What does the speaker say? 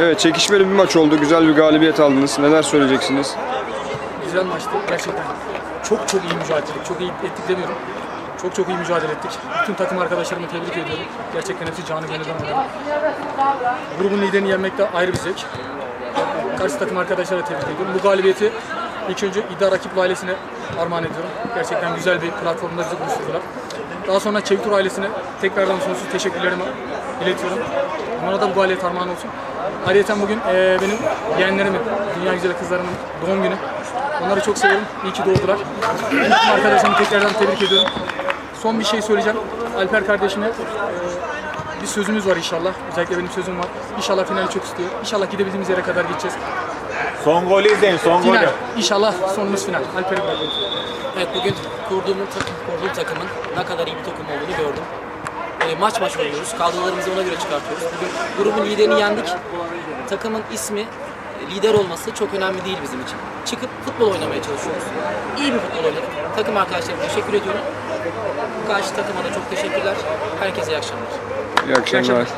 Evet çekişmeli bir maç oldu. Güzel bir galibiyet aldınız. Neler söyleyeceksiniz? Güzel maçtı gerçekten. Çok çok iyi mücadele. Çok iyi ettik demiyorum. Çok çok iyi mücadele ettik. Bütün takım arkadaşlarımı tebrik ediyorum. Gerçekten hepsi canı gönülden oynadı. Grubun liderini yenmek de ayrı bir zevk. Karşı takım arkadaşlara tebrik ediyorum. Bu galibiyeti ilk önce iddia rakip ailesine armağan ediyorum. Gerçekten güzel bir platformda bizi buluşturdular. Daha sonra Çevitur ailesine tekrardan sonsuz teşekkürlerimi iletiyorum. Onlara da bu galibiyet armağan olsun. Ayrıca bugün eee, benim yeğenlerimin, dünya güzeli kızlarımın doğum günü. Onları çok seviyorum. İyi ki doğdular. Tüm arkadaşlarımı tekrardan tebrik ediyorum. Son bir şey söyleyeceğim. Alper kardeşime eee, bir sözümüz var inşallah. Özellikle benim sözüm var. İnşallah finali çok istiyor. İnşallah gidebildiğimiz yere kadar gideceğiz. Son golü izleyin, son Final. golü. İnşallah sonumuz final. Alper'i bırakıyorum. Evet bugün kurduğum, takım, kurduğum takımın ne kadar iyi bir takım olduğunu gördüm. E, maç maç oynuyoruz. Kadrolarımızı ona göre çıkartıyoruz. Bugün grubun liderini yendik. Takımın ismi, e, lider olması çok önemli değil bizim için. Çıkıp futbol oynamaya çalışıyoruz. İyi bir futbol oynadık. Takım arkadaşlarıma teşekkür ediyorum. Karşı takıma da çok teşekkürler. Herkese iyi akşamlar. İyi akşamlar.